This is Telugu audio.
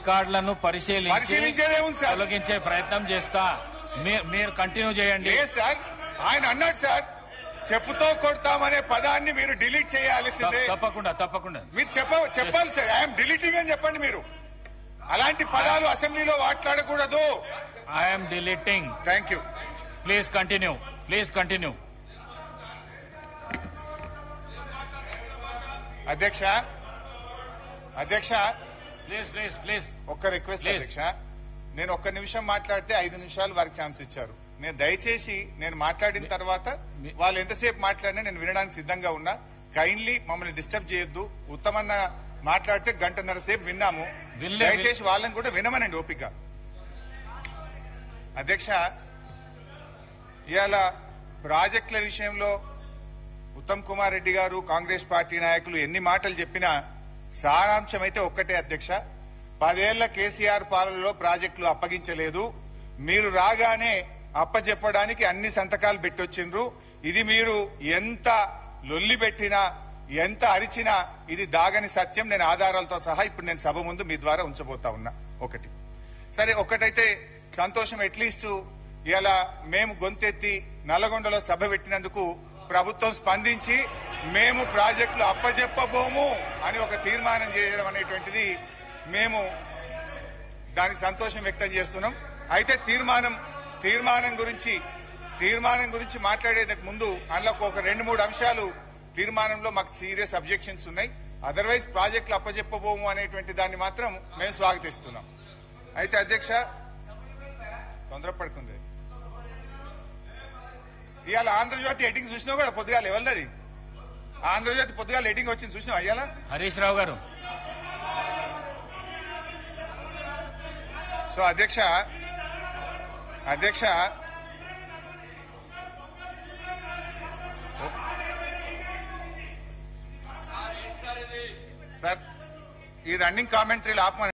రికార్డులను పరిశీలించి పరిశీలించేదేముంది సార్? తొలగించే ప్రయత్నం చేస్తా. మీ- మీరు కంటిన్యూ చేయండి. లేదు సార్. ఆయన అన్నాడు సార్. చెప్పుతో కొడతామనే పదాన్ని మీరు డిలీట్ చేయాల్సిందే తప్ప- తప్పకుండా తప్పకుండా. మీరు చెప్ప చెప్పాలి సార్. ఐఎమ్ డిలీటింగ్ అని చెప్పండి మీరు. అలాంటి పదాలు అసెంబ్లీలో మాట్లాడకూడదు. I'm deleting. Thank you please continue please continue. అధ్యక్ష అధ్యక్ష ప్లీజ్ ప్లీజ్ ప్లీజ్ ఒక్క రిక్వెస్ట్. అధ్యక్ష. నేను ఒక్క నిమిషం మాట్లాడితే ఐదు నిమిషాలు వారికి ఛాన్స్ ఇచ్చారు. నేను దయచేసి నేను మాట్లాడిన తర్వాత వాళ్ళు ఎంతసేపు మాట్లాడినా నేను వినడానికి సిద్ధంగా ఉన్నా. కైండ్లీ మమ్మల్ని డిస్టర్బ్ చేయొద్దు. ఉత్తమన్న మాట్లాడితే గంటన్నర సేపు విన్నాము. దయచేసి వాళ్ళని కూడా వినమనండి ఓపిక. అధ్యక్ష ఇవాళ ప్రాజెక్టుల విషయంలో ఉత్తమ్ కుమార్ రెడ్డి గారు కాంగ్రెస్ పార్టీ నాయకులు ఎన్ని మాటలు చెప్పినా సారాంశం అయితే ఒక్కటే అధ్యక్ష. పదేళ్ళ కేసీఆర్ పాలనలో ప్రాజెక్టులు అప్పగించలేదు. మీరు రాగానే అప్పచెప్పడానికి అన్ని సంతకాలు పెట్టొచ్చిండ్రు. ఇది మీరు ఎంత లొల్లి పెట్టినా ఎంత అరిచినా ఇది దాగని సత్యం. నేను ఆధారాలతో సహా ఇప్పుడు నేను సభ ముందు మీ ద్వారా ఉంచబోతా ఉన్నా. ఒకటి. సరే ఒకటైతే సంతోషం అట్లీస్ట్ ఇలా మేము గొంతెత్తి నల్లగొండలో సభ పెట్టినందుకు ప్రభుత్వం స్పందించి మేము ప్రాజెక్టులు అప్పజెప్పబోము అని ఒక తీర్మానం చేయడం అనేటువంటిది మేము దానికి సంతోషం వ్యక్తం చేస్తున్నాం. అయితే తీర్మానం తీర్మానం గురించి తీర్మానం గురించి మాట్లాడేందుకు ముందు అందులో ఒక రెండు మూడు అంశాలు తీర్మానంలో మాకు సీరియస్ అబ్జెక్షన్స్ ఉన్నాయి. అదర్వైజ్ ప్రాజెక్టులు అప్పజెప్పబోము అనేటువంటి దాన్ని మాత్రం మేము స్వాగతిస్తున్నాం. అయితే అధ్యక్ష తొందరపడుకుంది ఇవాళ ఆంధ్రజ్యోతి ఎయిటింగ్స్ చూసినా కూడా కదా పొద్దుగాల ఎవరిది ఆంధ్రజ్యోతి పొద్దుగాల ఎడిటింగ్ వచ్చింది చూసినావు? అయ్యాలా? హరీష్ రావు గారు. సో అధ్యక్ష అధ్యక్ష. సార్ ఈ రన్నింగ్ కామెంటరీలు ఆపమని